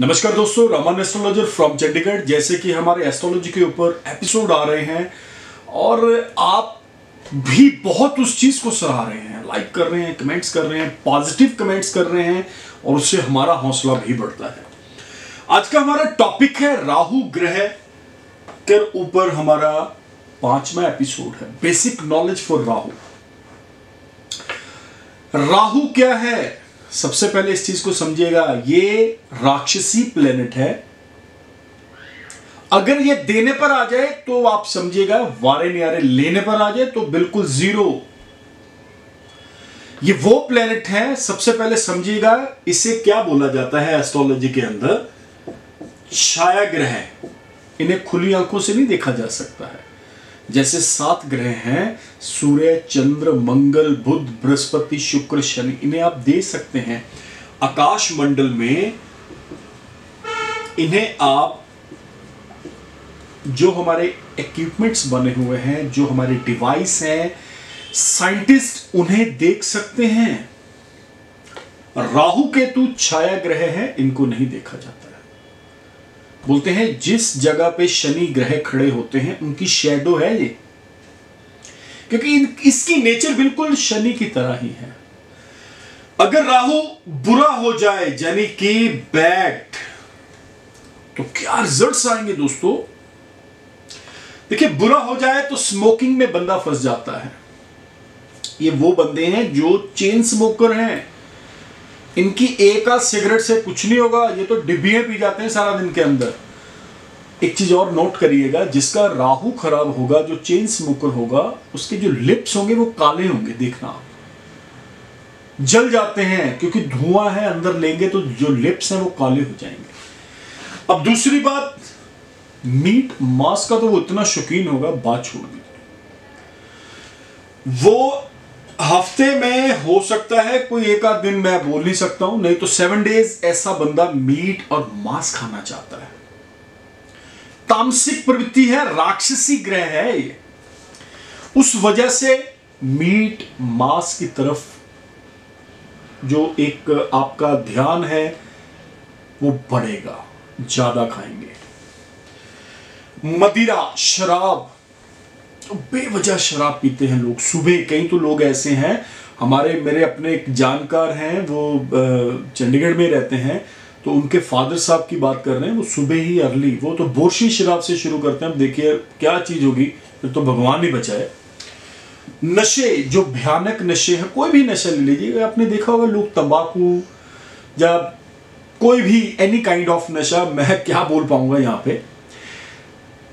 नमस्कार दोस्तों Raman astrologer from Chandigarh. जैसे कि हमारे एस्ट्रोलॉजी के ऊपर एपिसोड आ रहे हैं और आप भी बहुत उस चीज़ को सराह रहे हैं। लाइक कर रहे हैं कमेंट्स कर रहे हैं पॉजिटिव कमेंट्स कर रहे हैं और उससे हमारा हौसला भी बढ़ता है। आज का हमारा टॉपिक है राहु ग्रह के ऊपर हमारा पांचवा एपिसोड है। Basic knowledge for Rahu Rahu क्या है? सबसे पहले इस चीज़ को समझिएगा, ये राक्षसी प्लेनेट है। अगर ये देने पर आ जाए तो आप समझिएगा, वारे नियारे लेने पर आ जाए तो बिल्कुल ज़ीरो ये वो प्लेनेट है, सबसे पहले समझिएगा, इसे क्या बोला जाता है एस्ट्रोलॉजी के अंदर? छाया ग्रह इन्हें खुली आँखों से नहीं देखा जा सकता है। जैसे सात ग्रह हैं, सूर्य, चंद्र, मंगल, बुध, बृहस्पति, शुक्र, शनि, इन्हें आप देख सकते हैं। आकाश मंडल में इन्हें आप जो हमारे इक्विपमेंट्स बने हुए हैं, जो हमारे डिवाइस हैं साइंटिस्ट उन्हें देख सकते हैं। राहु केतु छाया ग्रह है, इनको नहीं देखा जाता है। बोलते हैं, जिस जगह पे शनि ग्रह खड़े होते हैं, उनकी शेडो है ये। क्योंकि इसकी नेचर बिल्कुल शनि की तरह ही है। अगर राहु बुरा हो जाए, यानी कि बैड तो क्या रिजल्ट्स आएँगे दोस्तों? देखिए, बुरा हो जाए तो स्मोकिंग में बंदा फंस जाता है। ये वो बंदे हैं जो चेन स्मोकर हैं। इनकी एक आध सिगरेट से कुछ नहीं होगा, ये तो डिब्बियाँ पी जाते हैं सारा दिन के अंदर। एक चीज़ और नोट करिएगा, जिसका राहु खराब होगा, जो चेन स्मोकर होगा, उसके जो लिप्स होंगे, वो काले होंगे, देखना आप। जल जाते हैं, क्योंकि धुआँ है, अंदर लेंगे तो जो लिप्स हैं, वो काले हो जाएँगे। अब दूसरी बात मीट मांस का तो वो इतना शौकीन होगा, बात छोड़ दीजिए। वो हफ़्ते में हो सकता है कोई एक आध दिन मैं बोल नहीं सकता हूँ, नहीं तो सेवन डेज़ ऐसा बंदा मीट और मांस खाना चाहता है। तामसिक प्रवृत्ति है, राक्षसी ग्रह है ये। उस वजह से मीट मांस की तरफ़ जो एक आपका ध्यान है, वो बढ़ेगा, ज़्यादा खाएँगे। मदिरा, शराब तो बेवजह शराब पीते हैं लोग। सुबह कई तो लोग ऐसे हैं, हमारे, मेरे अपने एक जानकार हैं, वो चंडीगढ़ में रहते हैं तो उनके फादर साहब की बात कर रहे हैं, वो सुबह ही अर्ली, वो तो बोरशी शराब से शुरू करते हैं, अब देखिए क्या चीज़ होगी, फिर तो भगवान ही बचाए। नशे, जो भयानक नशे हैं, कोई भी नशा ले लीजिए आपने देखा होगा लोग तंबाकू, या कोई भी एनी काइंड ऑफ़ नशा, मैं क्या बोल पाऊँगा यहाँ पे।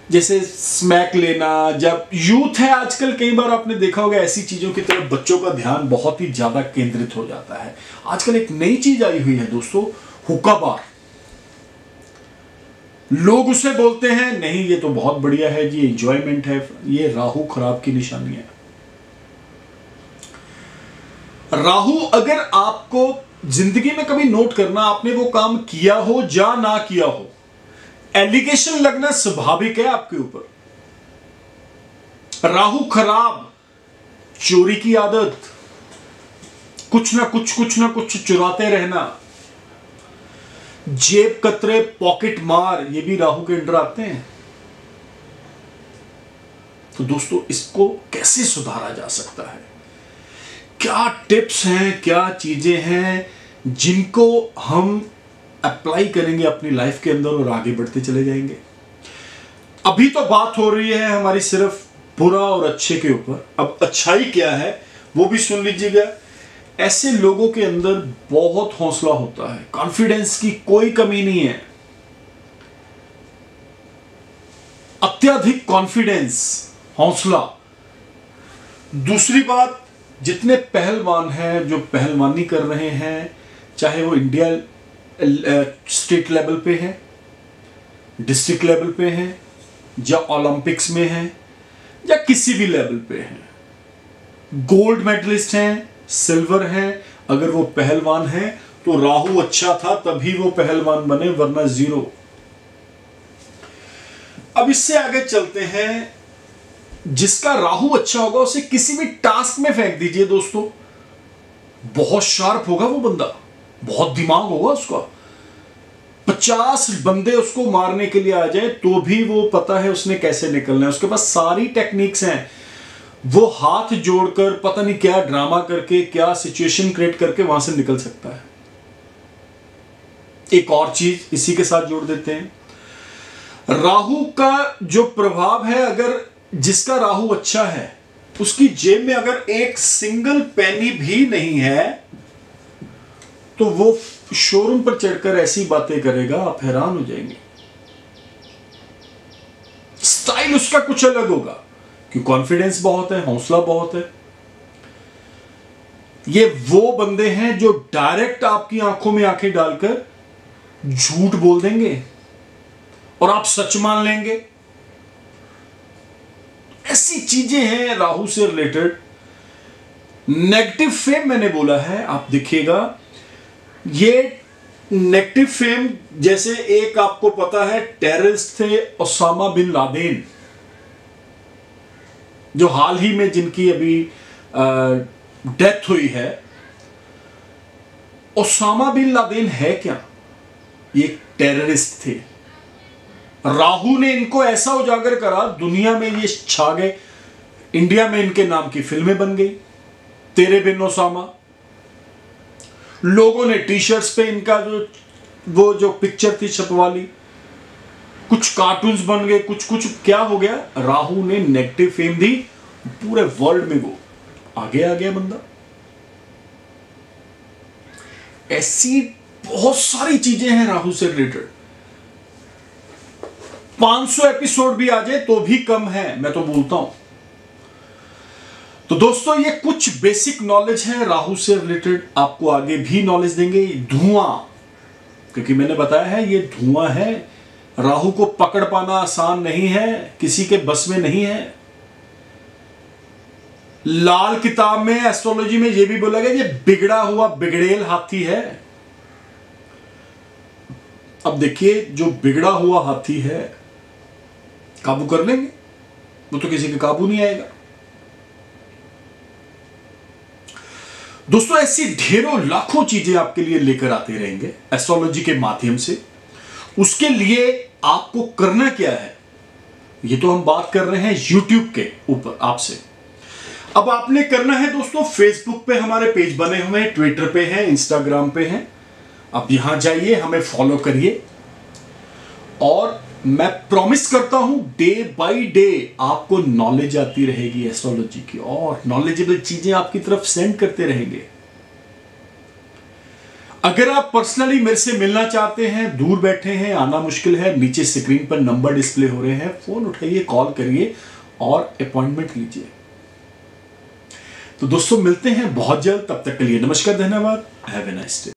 जैसे स्मैक लेना, जब यूथ है आजकल, कई बार आपने देखा होगा ऐसी चीज़ों की तरफ़ बच्चों का ध्यान बहुत ही ज़्यादा केंद्रित हो जाता है। आजकल एक नई चीज़ आई हुई है दोस्तों हुक्का बार लोग उसे बोलते हैं, नहीं, ये तो बहुत बढ़िया है जी एंजॉयमेंट है, ये राहु खराब की निशानी है। राहु, अगर आपको ज़िंदगी में कभी नोट करना, आपने वो काम किया हो या ना किया हो एलिगेशन लगना स्वाभाविक है आपके ऊपर। राहु खराब, चोरी की आदत। कुछ ना कुछ कुछ ना कुछ चुराते रहना। जेब कतरे, पॉकेट मार, ये भी राहु के अंडर आते हैं। तो दोस्तों, इसको कैसे सुधारा जा सकता है? क्या टिप्स हैं, क्या चीज़ें हैं जिनको हम अप्लाई करेंगे अपनी लाइफ के अंदर और आगे बढ़ते चले जाएँगे। अभी तो बात हो रही है हमारी सिर्फ़ बुरा और अच्छे के ऊपर। अब अच्छाई क्या है, वो भी सुन लीजिएगा। ऐसे लोगों के अंदर बहुत हौसला होता है कॉन्फिडेंस की कोई कमी नहीं है। अत्यधिक कॉन्फिडेंस हौसला। दूसरी बात, जितने पहलवान हैं, जो पहलवानी कर रहे हैं, चाहे वो इंडिया स्टेट लेवल पे है, डिस्ट्रिक्ट लेवल पे है, या ओलंपिक्स में है, या किसी भी लेवल पे है। गोल्ड मेडलिस्ट हैं, सिल्वर हैं, अगर वो पहलवान है तो राहु अच्छा था, तभी वो पहलवान बने, वरना ज़ीरो। अब इससे आगे चलते हैं, जिसका राहु अच्छा होगा, उसे किसी भी टास्क में फेंक दीजिए दोस्तों। बहुत शार्प होगा वो बंदा। बहुत दिमाग होगा उसका। पचास बंदे उसको मारने के लिए आ जाए तो भी वो पता है उसने कैसे निकलना है। उसके पास सारी टेक्निक्स हैं। वो हाथ जोड़कर, पता नहीं क्या ड्रामा करके, क्या सिचुएशन क्रिएट करके वहाँ से निकल सकता है। एक और चीज़ इसी के साथ जोड़ देते हैं। राहु का जो प्रभाव है, अगर जिसका राहु अच्छा है, उसकी जेब में अगर एक सिंगल पैनी भी नहीं है तो वो शोरूम पर चढ़कर ऐसी बातें करेगा, आप हैरान हो जाएँगे। स्टाइल उसका कुछ अलग होगा, कि कॉन्फिडेंस बहुत है, हौसला बहुत है। ये वो बंदे हैं जो डायरेक्ट आपकी आँखों में आँखें डालकर झूठ बोल देंगे, और आप सच मान लेंगे। ऐसी चीज़ें हैं राहु से रिलेटेड नेगेटिव फेम मैंने बोला है, आप देखिएगा ये नेगेटिव फेम जैसे एक आपको पता है टेररिस्ट थे ओसामा बिन लादेन, जो हाल ही में जिनकी अभी डेथ हुई है। ओसामा बिन लादेन है क्या? ये टेररिस्ट थे। राहु ने इनको ऐसा उजागर करा, दुनिया में ये छा गए, इंडिया में इनके नाम की फ़िल्में बन गई। तेरे बिन ओसामा लोगों ने टी शर्ट्स पे इनका जो, वो जो पिक्चर थी छपवा ली कुछ कार्टून्स बन गए, कुछ कुछ क्या हो गया? राहु ने नेगेटिव फेम दी, पूरे वर्ल्ड में वो आगे आ गया बंदा। ऐसी बहुत सारी चीज़ें हैं राहु से रिलेटेड 500 एपिसोड भी आ जाए तो भी कम है, मैं तो बोलता हूँ। तो दोस्तों, ये कुछ बेसिक नॉलेज है। राहु से रिलेटेड आपको आगे भी नॉलेज देंगे। धुआँ, क्योंकि मैंने बताया है, ये धुआँ है। राहु को पकड़ पाना आसान नहीं है, किसी के बस में नहीं है। लाल किताब में एस्ट्रोलॉजी में यह भी बोला गया, ये बिगड़ा हुआ, बिगड़ेल हाथी है। अब देखिए, जो बिगड़ा हुआ हाथी है, काबू कर लेंगे? वो तो किसी के काबू नहीं आएगा। दोस्तों, ऐसी ढेरों लाखों चीज़ें आपके लिए लेकर आते रहेंगे एस्ट्रोलॉजी के माध्यम से। उसके लिए आपको करना क्या है? ये तो हम बात कर रहे हैं यूट्यूब के ऊपर आपसे। अब आपने करना है दोस्तों फेसबुक पे हमारे पेज बने हुए हैं ट्विटर पे हैं इंस्टाग्राम पे हैं। अब यहाँ जाइए, हमें फॉलो करिए। मैं प्रॉमिस करता हूँ डे बाय डे आपको नॉलेज आती रहेगी एस्ट्रोलॉजी की और नॉलेजेबल चीज़ें आपकी तरफ़ सेंड करते रहेंगे। अगर आप पर्सनली मेरे से मिलना चाहते हैं, दूर बैठे हैं, आना मुश्किल है, नीचे स्क्रीन पर नंबर डिस्प्ले हो रहे हैं फ़ोन उठाइए कॉल करिए और अपॉइंटमेंट लीजिए। तो दोस्तों, मिलते हैं बहुत जल्द, तब तक के लिए नमस्कार, धन्यवाद हैव ए नाइस डे